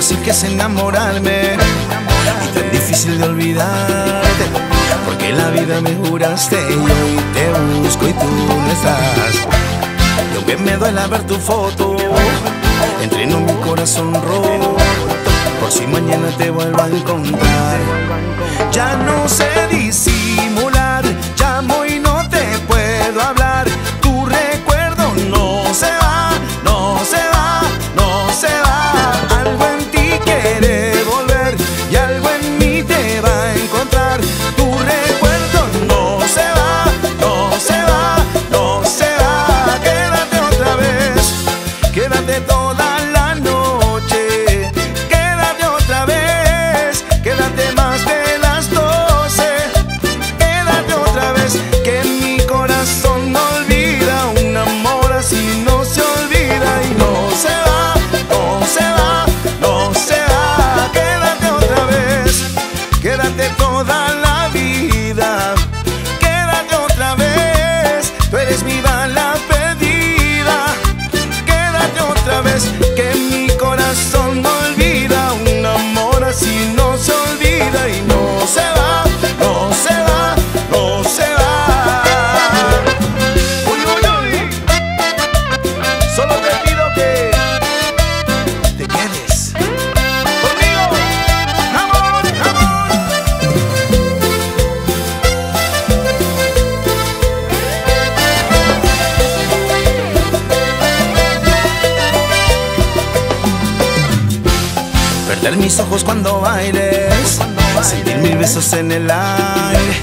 así que es enamorarme. Y tan difícil de olvidarte porque la vida me juraste y hoy te busco y tú no estás. Y aunque me duele ver tu foto entreno mi corazón roto por si mañana te vuelvo a encontrar. Ya no sé eres mi Mirar mis ojos cuando bailes. Sentir mil besos en el aire.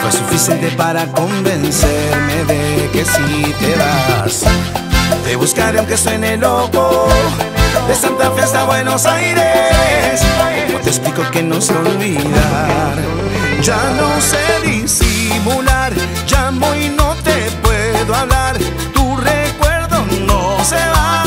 Fue suficiente para convencerme de que si te vas. Te buscaré aunque suene loco. De Santa Fe hasta Buenos Aires. Te explico que no sé olvidar. Ya no sé disimular. Llamo y no te puedo hablar. Tu recuerdo no se va.